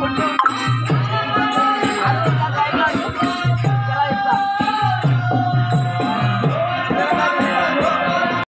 கொள்ளும்